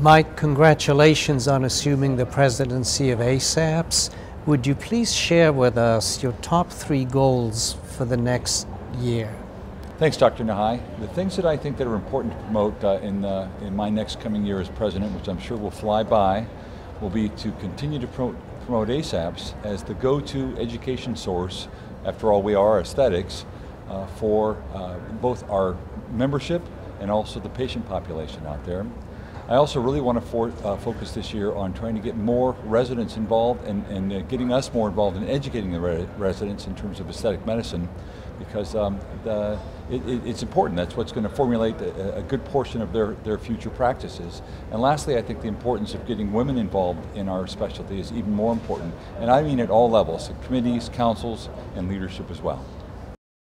Mike, congratulations on assuming the presidency of ASAPS. Would you please share with us your top three goals for the next year? Thanks, Dr. Nahai. The things that I think that are important to promote uh, in, uh, in my next coming year as president, which I'm sure will fly by, will be to continue to promote, promote ASAPS as the go-to education source, after all we are aesthetics, uh, for uh, both our membership and also the patient population out there. I also really want to for, uh, focus this year on trying to get more residents involved and, and uh, getting us more involved in educating the re residents in terms of aesthetic medicine because um, the, it, it, it's important. That's what's going to formulate a, a, good portion of their, their future practices. And lastly, I think the importance of getting women involved in our specialty is even more important. And I mean at all levels, committees, councils, and leadership as well.